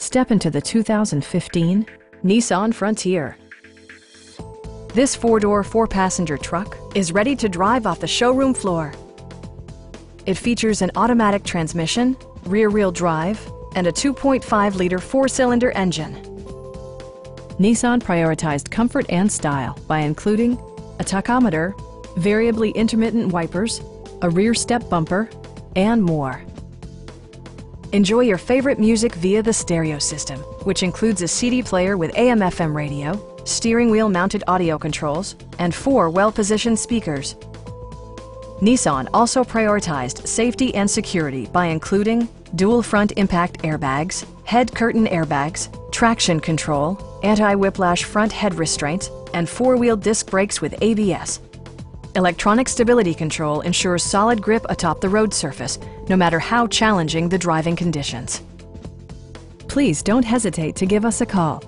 Step into the 2015 Nissan Frontier. This four-door, four-passenger truck is ready to drive off the showroom floor. It features an automatic transmission, rear-wheel drive, and a 2.5-liter four-cylinder engine. Nissan prioritized comfort and style by including a tachometer, variably intermittent wipers, a rear step bumper, and more. Enjoy your favorite music via the stereo system, which includes a CD player with AM-FM radio, steering wheel mounted audio controls, and four well-positioned speakers. Nissan also prioritized safety and security by including dual front impact airbags, head curtain airbags, traction control, anti-whiplash front head restraints, and four-wheel disc brakes with ABS. Electronic stability control ensures solid grip atop the road surface, no matter how challenging the driving conditions. Please don't hesitate to give us a call.